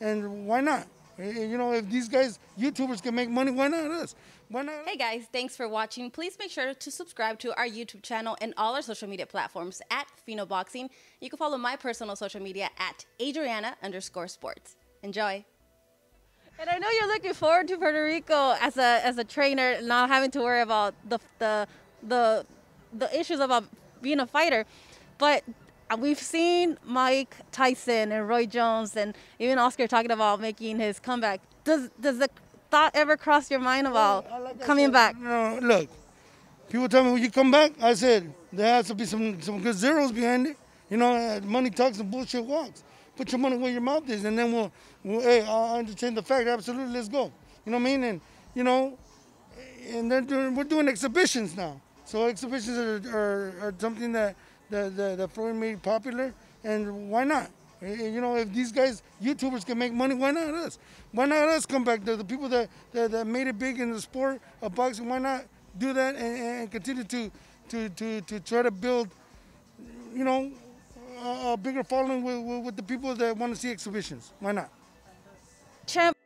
and why not? Eh, eh, you know, if these guys, YouTubers, can make money, why not us? Why not? Hey guys, thanks for watching. Please make sure to subscribe to our YouTube channel and all our social media platforms at Fino Boxing. You can follow my personal social media at Adriana underscore sports. Enjoy. And I know you're looking forward to Puerto Rico as a as a trainer, not having to worry about the the the the issues about being a fighter. But we've seen Mike Tyson and Roy Jones and even Oscar talking about making his comeback. Does does the thought ever cross your mind about like coming said, back? No, look, people tell me when you come back. I said there has to be some some good zeros behind it. You know, uh, money talks and bullshit walks. Put your money where your mouth is, and then we'll, we'll hey, I entertain the fact. Absolutely, let's go. You know what I mean? And you know, and then doing, we're doing exhibitions now. So exhibitions are, are, are something that the, the, the Floyd made popular, and why not? Eh, eh, you know, if these guys, YouTubers, can make money, why not us? Why not us come back? The, the people that, that, that made it big in the sport of boxing, why not do that and, and continue to, to, to, to try to build, you know, a, a bigger following with, with, with the people that want to see exhibitions? Why not? Champ.